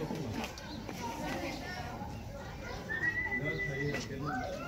dokunma. Biraz.